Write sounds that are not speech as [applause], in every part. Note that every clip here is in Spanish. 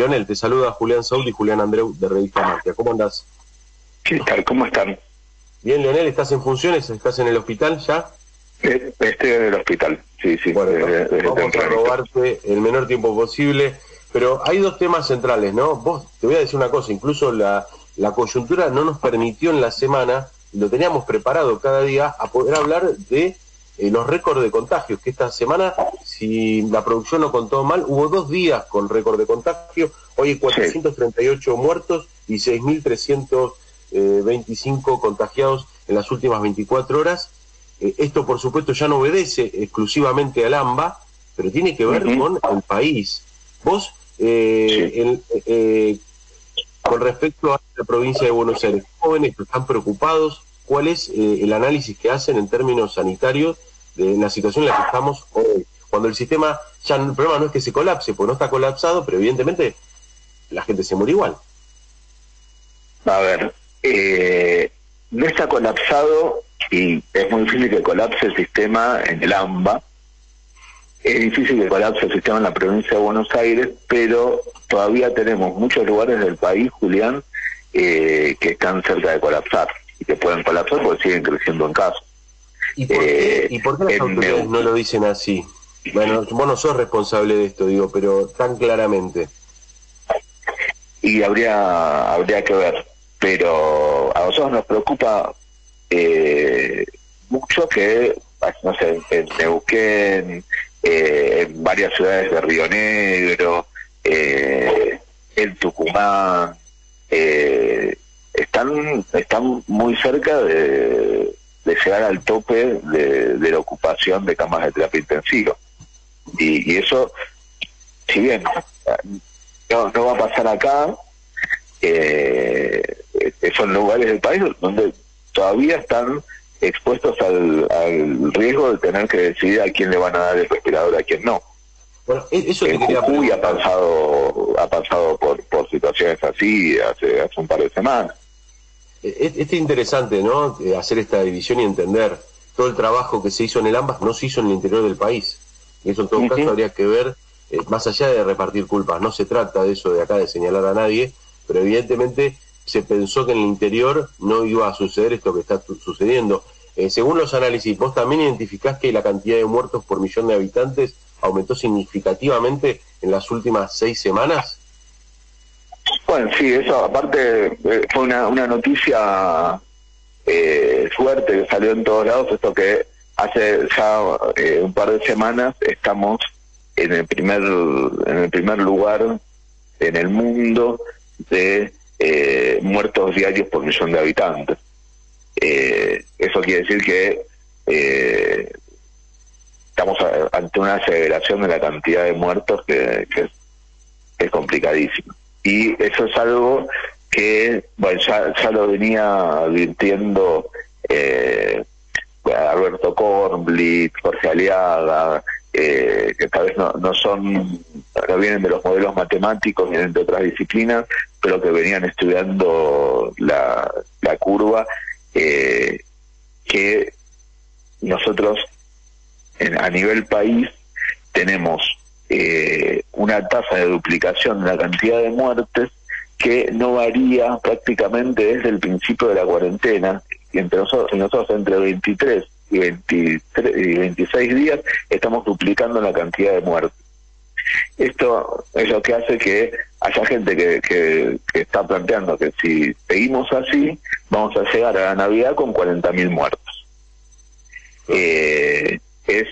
Leonel, te saluda Julián Saúl y Julián Andreu de Revista Martia. ¿Cómo andás? ¿Qué tal? ¿Cómo están? Bien, Leonel, ¿estás en funciones? ¿Estás en el hospital ya? Eh, estoy en el hospital, sí, sí. Bueno, vamos a robarte el menor tiempo posible, pero hay dos temas centrales, ¿no? Vos, te voy a decir una cosa, incluso la, la coyuntura no nos permitió en la semana, lo teníamos preparado cada día, a poder hablar de eh, los récords de contagios, que esta semana, si la producción no contó mal, hubo dos días con récord de contagio, hoy hay 438 muertos y 6.325 eh, contagiados en las últimas 24 horas. Eh, esto, por supuesto, ya no obedece exclusivamente al AMBA, pero tiene que ver con el país. Vos, con respecto a la provincia de Buenos Aires, jóvenes que están preocupados, ¿cuál es el análisis que hacen en términos sanitarios de la situación en la que estamos hoy. Cuando el sistema, ya el problema no es que se colapse, porque no está colapsado, pero evidentemente la gente se muere igual. A ver, eh, no está colapsado y es muy difícil que colapse el sistema en el AMBA. Es difícil que colapse el sistema en la provincia de Buenos Aires, pero todavía tenemos muchos lugares del país, Julián, eh, que están cerca de colapsar y que pueden colapsar porque siguen creciendo en casos. ¿Y por qué, ¿y por qué las eh, autoridades no lo dicen así? Bueno, vos no sos responsable de esto, digo, pero tan claramente. Y habría, habría que ver, pero a nosotros nos preocupa eh, mucho que, no sé, en Neuquén, eh, en varias ciudades de Río Negro, eh, en Tucumán, eh, están, están muy cerca de, de llegar al tope de, la ocupación de camas de terapia intensiva. Y, eso, si bien no, no va a pasar acá, eh, son lugares del país donde todavía están expuestos al, riesgo de tener que decidir a quién le van a dar el respirador a quién no. Bueno, e-, eso en Jujuy ha pasado, ha pasado por, por situaciones así hace, hace un par de semanas. Es, interesante, ¿no? Hacer esta división y entender todo el trabajo que se hizo en el ambas no se hizo en el interior del país. Y eso en todo caso habría que ver, eh, más allá de repartir culpas, no se trata de eso de acá de señalar a nadie, pero evidentemente se pensó que en el interior no iba a suceder esto que está sucediendo. Eh, según los análisis, vos también identificás que la cantidad de muertos por millón de habitantes aumentó significativamente en las últimas seis semanas. Bueno, sí, eso aparte eh, fue una, una noticia eh, fuerte que salió en todos lados, esto que hace ya eh, un par de semanas estamos en el primer en el primer lugar en el mundo de eh, muertos diarios por millón de habitantes. eso quiere decir que estamos ante una aceleración de la cantidad de muertos que, que es complicadísima y eso es algo que bueno ya, ya lo venía advirtiendo eh, Alberto Kornblitz, Jorge Aliaga, eh, que tal vez no, no son, no vienen de los modelos matemáticos, vienen de otras disciplinas, pero que venían estudiando la, la curva, eh, que nosotros en, a nivel país tenemos eh, una tasa de duplicación de la cantidad de muertes que no varía prácticamente desde el principio de la cuarentena, y entre nosotros, nosotros entre 23 y, 23 y 26 días estamos duplicando la cantidad de muertes. Esto es lo que hace que haya gente que, que, está planteando que si seguimos así, vamos a llegar a la Navidad con 40.000 muertos. Eh, es,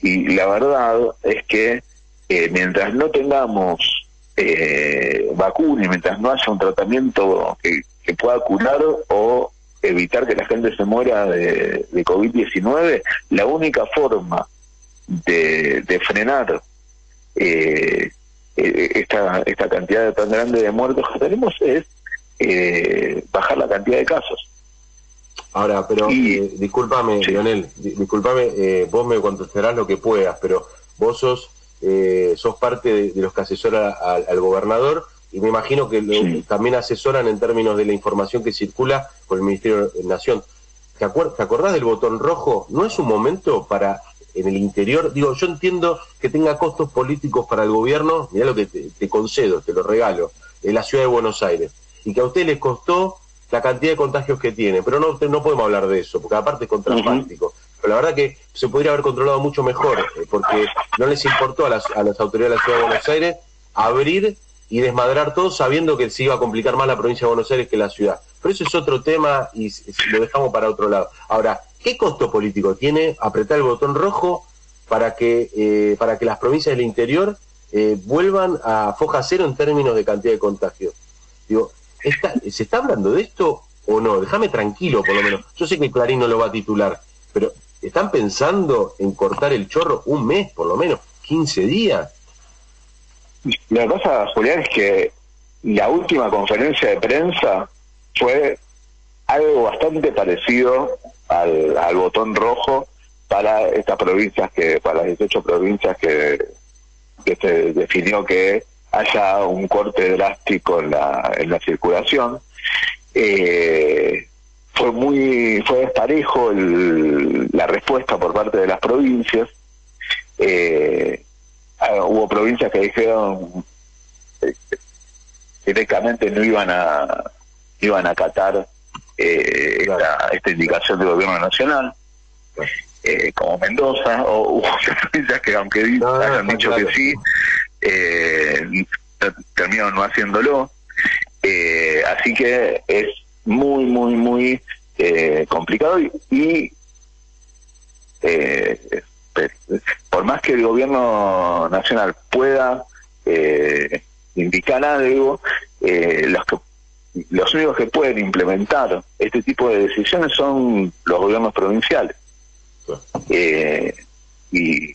y la verdad es que eh, mientras no tengamos eh, vacuna y mientras no haya un tratamiento que, pueda curar o evitar que la gente se muera de, COVID-19, la única forma de, frenar eh, eh, esta, esta cantidad tan grande de muertos que tenemos es bajar la cantidad de casos. Ahora, pero discúlpame, Lionel, discúlpame, vos me contestarás lo que puedas, pero vos sos eh, sos parte de, los que asesoran al, gobernador y me imagino que también asesoran en términos de la información que circula por el Ministerio de Nación. ¿Te, ¿Te acordás del botón rojo? ¿No es un momento para en el interior, digo, yo entiendo que tenga costos políticos para el gobierno, mira lo que te, concedo, te lo regalo, en la ciudad de Buenos Aires, y que a usted les costó la cantidad de contagios que tiene, pero no, no podemos hablar de eso, porque aparte es contrafáctico. Pero la verdad que se podría haber controlado mucho mejor, eh, porque no les importó a las, a las autoridades de la ciudad de Buenos Aires abrir y desmadrar todo sabiendo que se iba a complicar más la provincia de Buenos Aires que la ciudad. Pero eso es otro tema y lo dejamos para otro lado. Ahora, ¿qué costo político tiene apretar el botón rojo para que, eh, para que las provincias del interior eh, vuelvan a foja cero en términos de cantidad de contagios? Digo, ¿se está hablando de esto o no? Déjame tranquilo, por lo menos. Yo sé que Clarín no lo va a titular, pero ¿están pensando en cortar el chorro un mes, por lo menos, 15 días? La cosa, Julián, es que la última conferencia de prensa fue algo bastante parecido al, al botón rojo para estas provincias que, para las 18 provincias que, que se definió que haya un corte drástico en la, en la circulación. Eh, fue muy fue desparejo el, la respuesta por parte de las provincias. Eh, ah, hubo provincias que dijeron eh, directamente no iban a iban a acatar eh, esta, indicación del gobierno nacional, eh, como Mendoza, o [laughs] hubo provincias que aunque hayan dicho que sí, eh, terminaron no haciéndolo. Eh, así que es muy, muy, muy eh, complicado y, eh, por más que el gobierno nacional pueda eh, indicar algo, los que los únicos que pueden implementar este tipo de decisiones son los gobiernos provinciales. y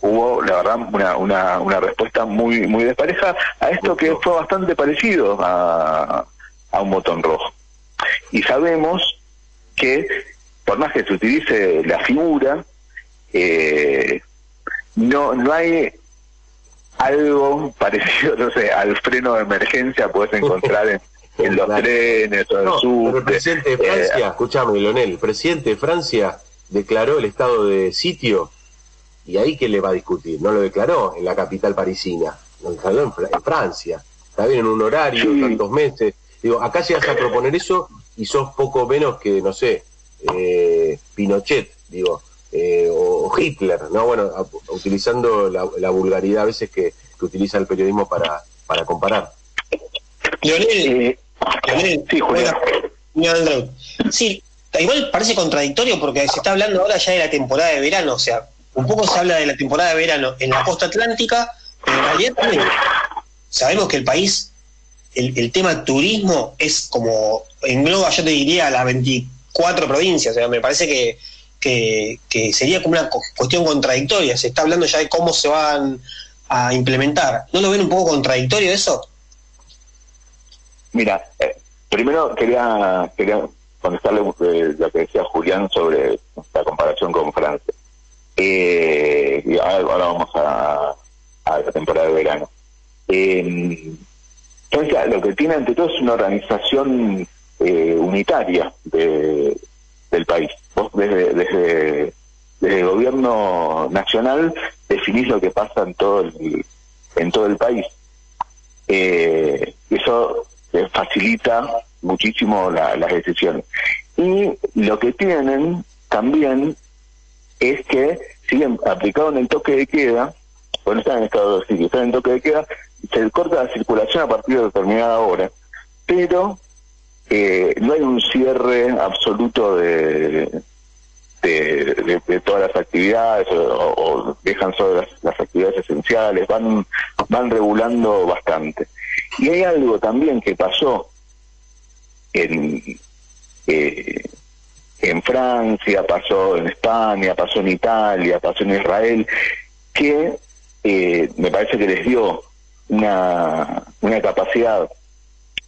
hubo, la verdad, una, una, una respuesta muy muy despareja a esto que fue bastante parecido a, a un botón rojo. Y sabemos que, por más que se utilice la figura, eh, no, no hay algo [laughs] parecido, no sé, al freno de emergencia puedes encontrar en, [laughs] en los trenes o en el sur. Pero el presidente de Francia, eh, escúchame, Leonel, el presidente de Francia declaró el estado de sitio y ahí que le va a discutir, no lo declaró en la capital parisina, lo declaró en, Francia, está bien en un horario, tantos meses, Digo, acá llegas a proponer eso y sos poco menos que, no sé, eh, Pinochet, digo, eh, o Hitler, ¿no? Bueno, utilizando la, vulgaridad a veces que, utiliza el periodismo para, para comparar. Leonel, Leonel, sí, sí, igual parece contradictorio porque se está hablando ahora ya de la temporada de verano, o sea, un poco se habla de la temporada de verano en la costa atlántica, pero en realidad también sabemos que el país el, tema turismo es como engloba, yo te diría, las 24 provincias. O sea, me parece que, que, sería como una cuestión contradictoria. Se está hablando ya de cómo se van a implementar. ¿No lo ven un poco contradictorio eso? Mira, eh, primero quería, quería contestarle eh, lo que decía Julián sobre la comparación con Francia. Eh, y ahora, vamos a, a la temporada de verano. Eh, entonces, lo que tiene ante todo es una organización eh, unitaria de, del país. Vos desde, desde, el gobierno nacional definís lo que pasa en todo el, en todo el país. Eh, eso eh, facilita muchísimo las decisiones. Y lo que tienen también es que siguen aplicado en el toque de queda, bueno, están en estado de están en toque de queda, se corta la circulación a partir de determinada hora, pero eh, no hay un cierre absoluto de, de, todas las actividades o, dejan solo las, actividades esenciales, van, van regulando bastante. Y hay algo también que pasó en, eh, en Francia, pasó en España, pasó en Italia, pasó en Israel, que eh, me parece que les dio una, una capacidad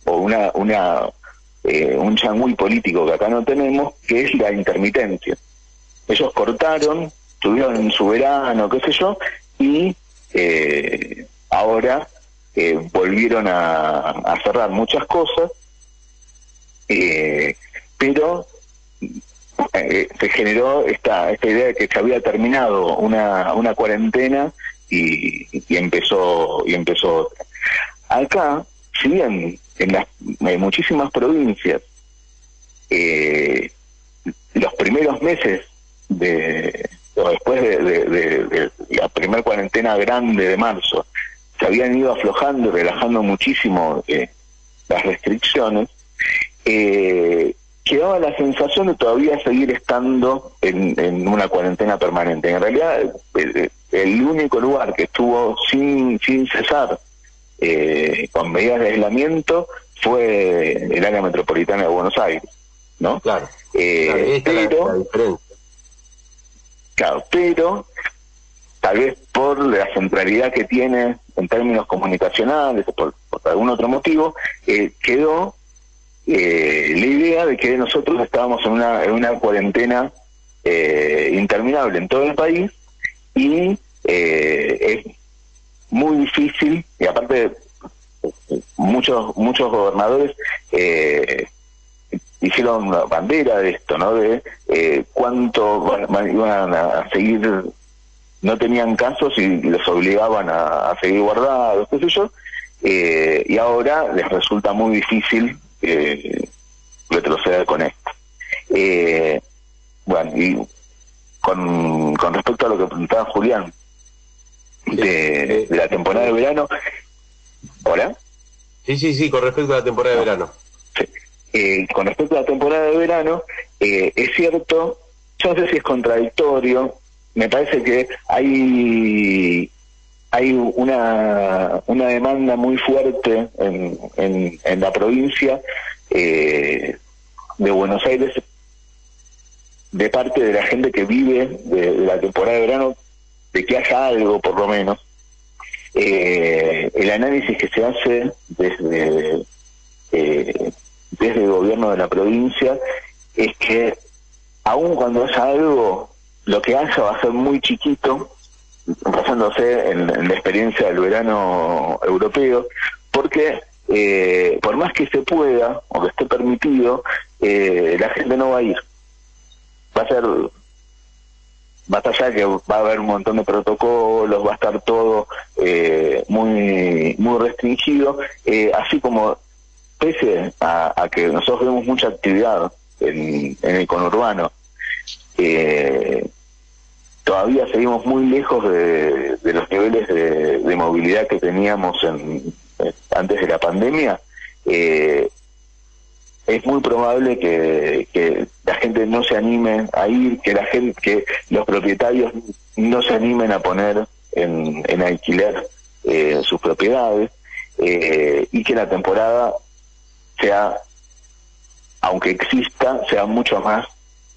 o una, una eh, un changüí político que acá no tenemos, que es la intermitencia. Ellos cortaron, tuvieron su verano, qué sé yo, y eh, ahora eh, volvieron a, cerrar muchas cosas, pero eh, se generó esta, esta idea de que se había terminado una, una cuarentena y, y empezó y empezó otra. Acá, si bien en las en muchísimas provincias eh, los primeros meses de o después de, de- la primera cuarentena grande de marzo se habían ido aflojando relajando muchísimo eh, las restricciones eh, quedaba la sensación de todavía seguir estando en, en una cuarentena permanente. En realidad, el, el único lugar que estuvo sin, sin cesar eh, con medidas de aislamiento fue el área metropolitana de Buenos Aires, ¿no? Claro. Eh, Claro, la- pero, la diferencia. claro, pero tal vez por la centralidad que tiene en términos comunicacionales o por, por algún otro motivo, eh, quedó eh, la idea de que nosotros estábamos en una, en una cuarentena eh, interminable en todo el país y eh, es muy difícil y aparte muchos muchos gobernadores eh, hicieron una bandera de esto, ¿no? De eh, cuánto iban a seguir, no tenían casos y los obligaban a, a seguir guardados, qué sé yo, eh, y ahora les resulta muy difícil eh, retroceder con esto. Eh, bueno, y con, con respecto a lo que preguntaba Julián, de, de la temporada de verano, ¿hola? Sí, sí, sí, con respecto a la temporada de verano. Sí. Eh, con respecto a la temporada de verano, eh, es cierto, yo no sé si es contradictorio, me parece que hay hay una, una demanda muy fuerte en, en, en la provincia eh, de Buenos Aires de parte de la gente que vive de, de la temporada de verano, de que haya algo por lo menos. Eh, el análisis que se hace desde eh, desde el gobierno de la provincia es que aun cuando haya algo, lo que haya va a ser muy chiquito, basándose en, la experiencia del verano europeo, porque eh, por más que se pueda o que esté permitido, eh, la gente no va a ir. Va a ser más allá que va a haber un montón de protocolos, va a estar todo eh, muy muy restringido, eh, así como pese a, a que nosotros vemos mucha actividad en, en el conurbano, eh, todavía seguimos muy lejos de, los niveles de, movilidad que teníamos en, eh, antes de la pandemia. Eh, es muy probable que, que la gente no se anime a ir, que la gente, que los propietarios no se animen a poner en, en alquiler eh, sus propiedades eh, y que la temporada sea, aunque exista, sea mucho más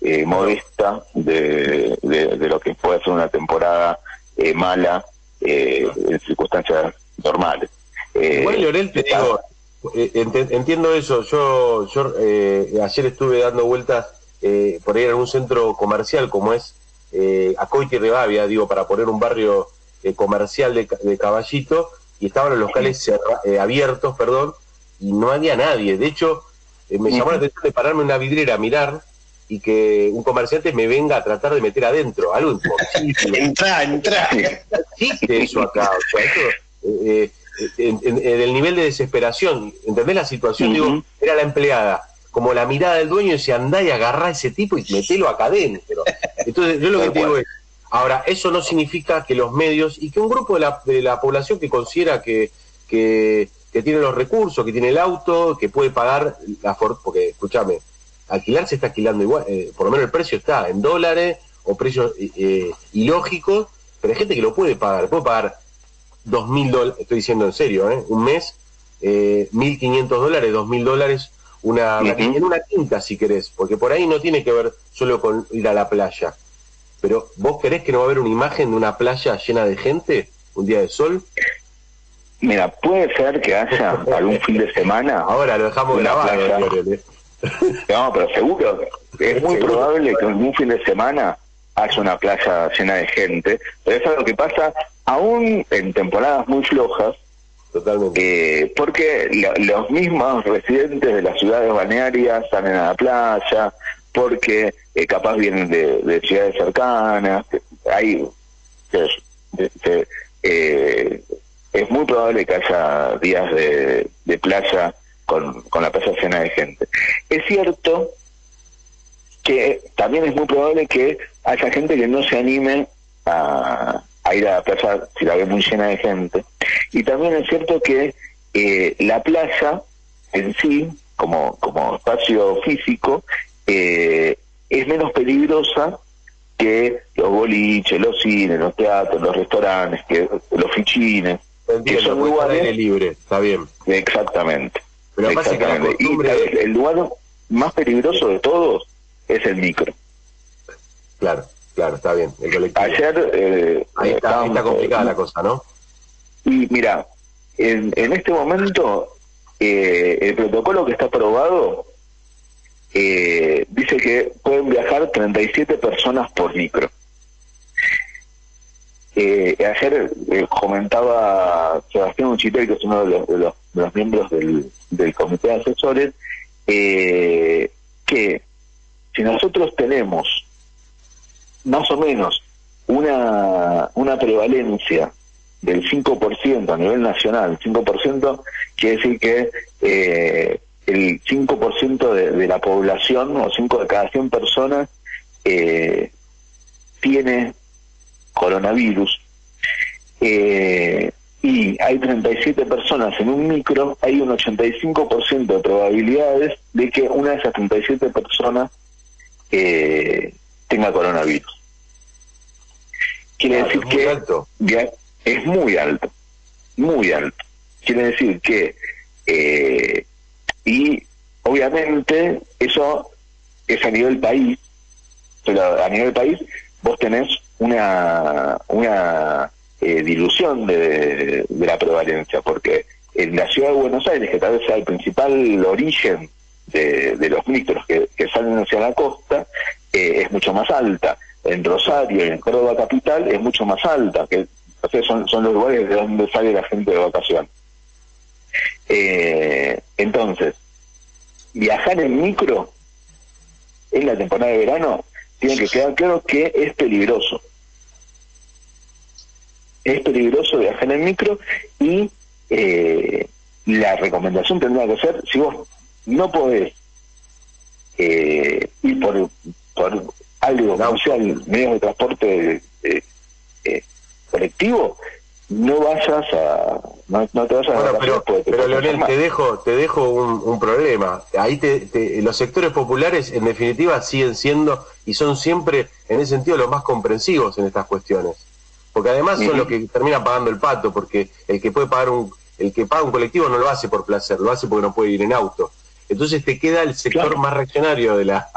eh, modesta de, de, de lo que puede ser una temporada eh, mala eh, en circunstancias normales. Eh, Igual, Leonel, te digo, eh, ent- entiendo eso. Yo, yo eh, ayer estuve dando vueltas eh, por ahí en algún centro comercial como es eh, Acoite y Rivadavia, digo, para poner un barrio eh, comercial de, Ca- de Caballito, y estaban los locales cerra- eh, abiertos, perdón, y no había nadie. De hecho, eh, me llamó la atención de pararme en una vidriera a mirar y que un comerciante me venga a tratar de meter adentro, algo imposible. [laughs] Entrá. No existe eso acá. O sea, eso, eh, eh, en, en- en el nivel de desesperación, ¿entendés la situación? Digo, era la empleada, como la mirada del dueño decía, andá y agarrá a ese tipo y metelo acá adentro. Entonces, yo lo que te digo es, ahora, eso no significa que los medios y que un grupo de la, de la población que considera que, que, que tiene los recursos, que tiene el auto, que puede pagar la for porque, escúchame, alquilar se está alquilando igual, eh, por lo menos el precio está en dólares o precios eh, eh, ilógicos, pero hay gente que lo puede pagar, puede pagar dos mil dólares, estoy diciendo en serio, ¿eh? un mes, mil quinientos dólares, dos mil dólares, una, en una quinta si querés, porque por ahí no tiene que ver solo con ir a la playa. Pero vos querés que no va a haber una imagen de una playa llena de gente, un día de sol, Mira, puede ser que haya algún fin de semana. [laughs] ahora lo dejamos grabado. playa. No, pero seguro. Es muy Seguro. probable que un fin de semana haya una playa llena de gente. Pero eso es lo que pasa aún en temporadas muy flojas, Totalmente. eh, porque lo- los mismos residentes de las ciudades balnearias salen a la playa, porque eh, capaz vienen de, ciudades cercanas, hay, eh, es muy probable que haya días de, de playa con, con la plaza llena de gente. Es cierto que también es muy probable que haya gente que no se anime a, ir a la plaza si la ve muy llena de gente. Y también es cierto que eh, la plaza en sí, como, como espacio físico, eh, es menos peligrosa que los boliches, los cines, los teatros, los restaurantes, que los fichines, que son lugares libre, está bien. Exactamente. Pero exactamente. Y el lugar más peligroso de todos es el micro. Claro, claro, está bien. El Ayer. Eh, ahí, está, está complicada la cosa, ¿no? Y mira, en, en este momento, eh, el protocolo que está aprobado eh, dice que pueden viajar 37 personas por micro. Eh, ayer eh, comentaba Sebastián Uchitel, que es uno de los, de los, miembros del, del, comité de asesores, eh, que si nosotros tenemos más o menos una, una prevalencia del 5% a nivel nacional, 5% quiere decir que eh, el 5% de, de la población, o 5 de cada 100 personas, eh, tiene coronavirus, eh, y hay 37 personas en un micro, hay un 85% de probabilidades de que una de esas 37 personas eh, tenga coronavirus. Quiere decir que alto. es muy alto, muy alto. Quiere decir que, eh, y obviamente eso es a nivel país, pero a nivel país vos tenés una, una eh, dilución de, la prevalencia, porque en la ciudad de Buenos Aires, que tal vez sea el principal origen de, los micros que, salen hacia la costa, eh, es mucho más alta. En Rosario y en Córdoba Capital es mucho más alta, que son, son los lugares de donde sale la gente de vacación. Eh, entonces, viajar en micro en la temporada de verano tiene que quedar claro que es peligroso. Es peligroso viajar en micro y eh, la recomendación tendría que ser, si vos no podés eh, ir por, por algo no sea medios de transporte eh, eh, colectivo, no vayas a no, te vayas a pero, pero Leonel te dejo te dejo un, problema. Ahí te, los sectores populares en definitiva siguen siendo y son siempre en ese sentido los más comprensivos en estas cuestiones porque además son los que terminan pagando el pato porque el que puede pagar un el que paga un colectivo no lo hace por placer lo hace porque no puede ir en auto entonces te queda el sector más reaccionario de la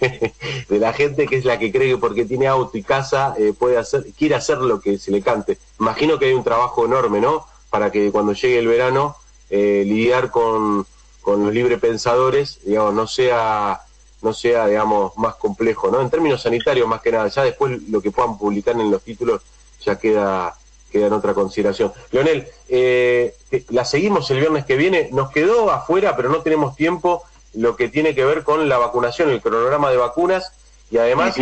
[laughs] de la gente que es la que cree que porque tiene auto y casa eh, puede hacer quiere hacer lo que se le cante. Imagino que hay un trabajo enorme, ¿no? Para que cuando llegue el verano eh, lidiar con, con los librepensadores, digamos, no sea no sea, digamos, más complejo, ¿no? En términos sanitarios, más que nada. Ya después lo que puedan publicar en los títulos ya queda queda en otra consideración. Leonel, eh, la seguimos el viernes que viene. Nos quedó afuera, pero no tenemos tiempo, lo que tiene que ver con la vacunación, el cronograma de vacunas y además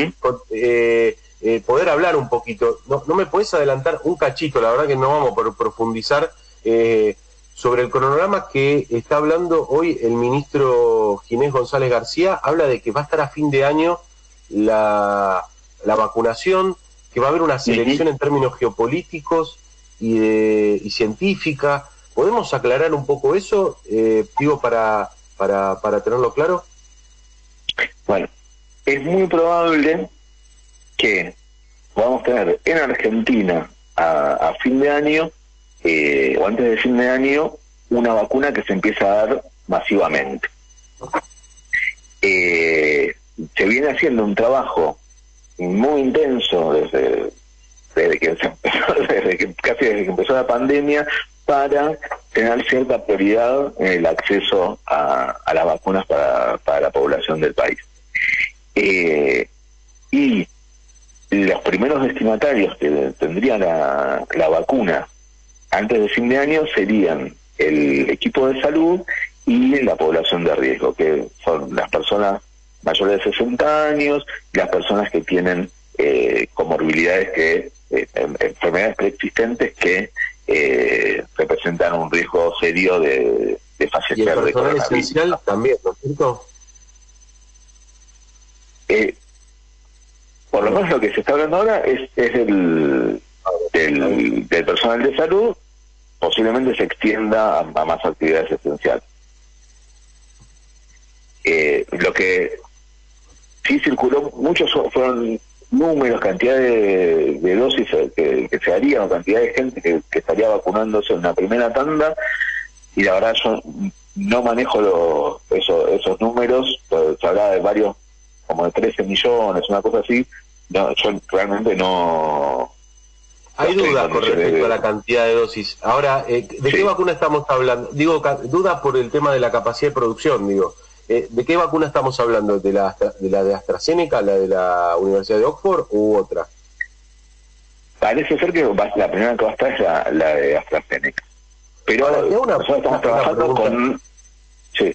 eh, eh, poder hablar un poquito. No, no me puedes adelantar un cachito, la verdad que no vamos a profundizar sobre el cronograma que está hablando hoy el ministro Ginés González García. Habla de que va a estar a fin de año la, la vacunación que va a haber una selección en términos geopolíticos y, y científica. ¿Podemos aclarar un poco eso, eh, digo, para, para, para tenerlo claro? Bueno, es muy probable que podamos tener en Argentina a, fin de año eh, o antes de fin de año una vacuna que se empieza a dar masivamente. Eh, se viene haciendo un trabajo muy intenso desde, desde que [laughs] desde que, casi desde que empezó la pandemia para tener cierta prioridad en el acceso a, las vacunas para, para, la población del país. Eh, y los primeros destinatarios que tendrían la vacuna antes de fin de año serían el equipo de salud y la población de riesgo, que son las personas mayores de 60 años, las personas que tienen eh, comorbilidades que, eh, enfermedades preexistentes que eh, representan un riesgo serio de, de fallecer. ¿Y el personal esencial también, ¿no es cierto? Eh, por lo menos lo que se está hablando ahora es, es el, del, del personal de salud, posiblemente se extienda a, más actividades esenciales. Eh, lo que sí circuló, muchos fueron números, cantidad de, dosis que, se harían o cantidad de gente que, estaría vacunándose en la primera tanda y la verdad yo no manejo los, esos números, pues, se hablaba de varios, como de 13 millones, una cosa así, no, yo realmente no... Hay dudas con respecto a la cantidad de dosis. Ahora, eh, ¿de qué vacuna estamos hablando? Digo, dudas por el tema de la capacidad de producción, digo. Eh, ¿De qué vacuna estamos hablando? ¿De la, ¿De la de AstraZeneca, la de la Universidad de Oxford u otra? Parece ser que la primera que va a estar es la, de AstraZeneca. Pero nosotros estamos trabajando con... Sí.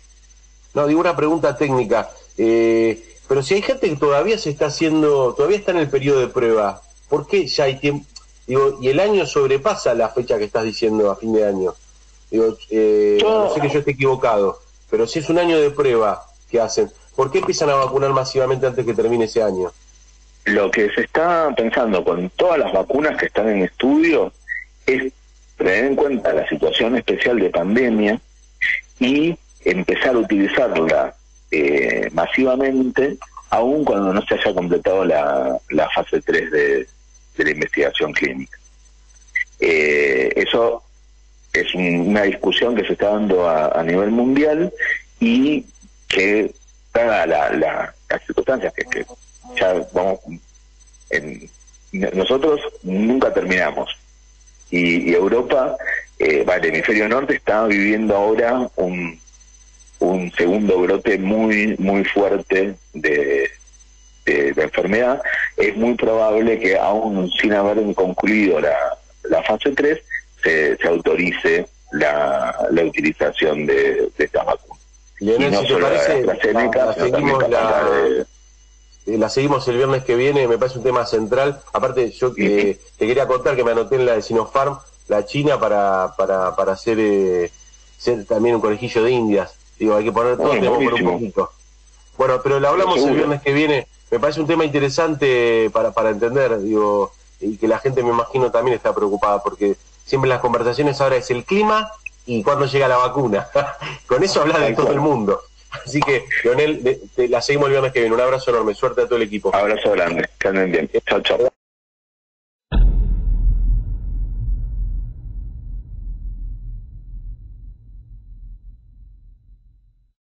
No, digo una pregunta técnica. Eh, pero si hay gente que todavía se está haciendo, todavía está en el periodo de prueba, ¿por qué ya hay tiempo? Digo, y el año sobrepasa la fecha que estás diciendo a fin de año. Digo, eh, no sé que yo esté equivocado pero si es un año de prueba que hacen, ¿por qué empiezan a vacunar masivamente antes que termine ese año? Lo que se está pensando con todas las vacunas que están en estudio es tener en cuenta la situación especial de pandemia y empezar a utilizarla eh, masivamente, aun cuando no se haya completado la, fase 3 de, la investigación clínica. Eh, eso es una discusión que se está dando a, nivel mundial y que, dada la, las circunstancias que, ya vamos, en, nosotros nunca terminamos. Y, Europa, eh, el hemisferio norte, está viviendo ahora un, un segundo brote muy, muy fuerte de, de, enfermedad. Es muy probable que aún sin haber concluido la, la fase 3, se, autorice la, la utilización de, de estas vacunas. Lionel, si te parece, la, seguimos la, seguimos el viernes que viene, me parece un tema central. Aparte, yo que te quería contar que me anoté en la de Sinopharm, la China, para, para, para hacer, eh, ser también un colegillo de indias. Digo, hay que poner todo, por un poquito. Bueno, pero la hablamos el viernes que viene. Me parece un tema interesante para, para entender, digo, y que la gente me imagino también está preocupada, porque siempre las conversaciones ahora es el clima y cuándo llega la vacuna. [laughs] Con eso habla de todo el mundo. Así que, Leonel, la seguimos el viernes que viene. Un abrazo enorme. Suerte a todo el equipo. Abrazo grande. Que anden bien. Chao, chao.